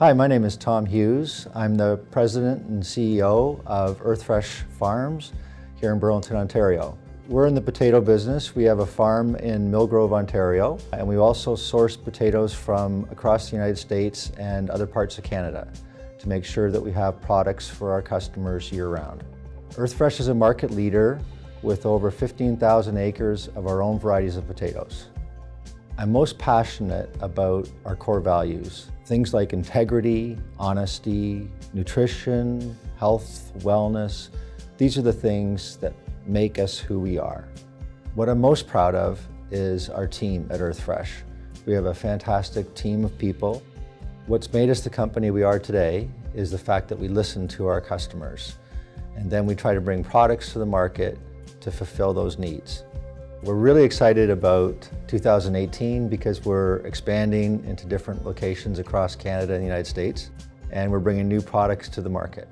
Hi, my name is Tom Hughes. I'm the president and CEO of Earthfresh Farms here in Burlington, Ontario. We're in the potato business. We have a farm in Millgrove, Ontario, and we also source potatoes from across the United States and other parts of Canada to make sure that we have products for our customers year-round. Earthfresh is a market leader with over 15,000 acres of our own varieties of potatoes. I'm most passionate about our core values, things like integrity, honesty, nutrition, health, wellness. These are the things that make us who we are. What I'm most proud of is our team at Earthfresh. We have a fantastic team of people. What's made us the company we are today is the fact that we listen to our customers and then we try to bring products to the market to fulfill those needs. We're really excited about 2018 because we're expanding into different locations across Canada and the United States, and we're bringing new products to the market.